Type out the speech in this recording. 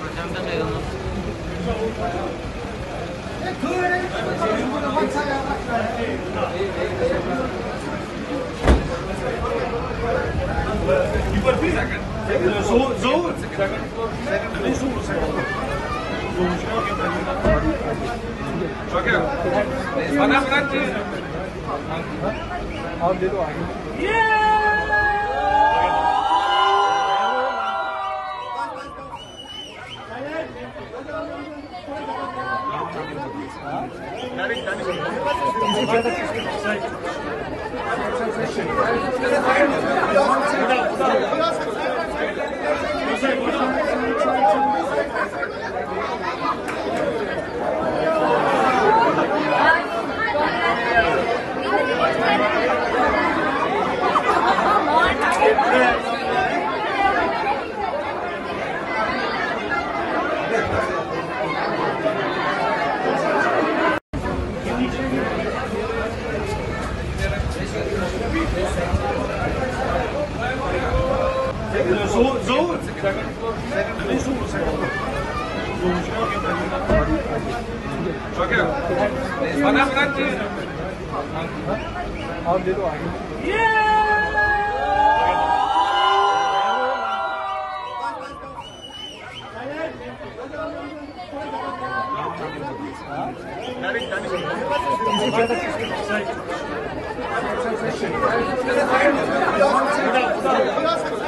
ప్రశాంతంగా Zo, zo. Nee, zo. Oké. Vanaf dat Zo, zo. So, so. Thank you. Thank you.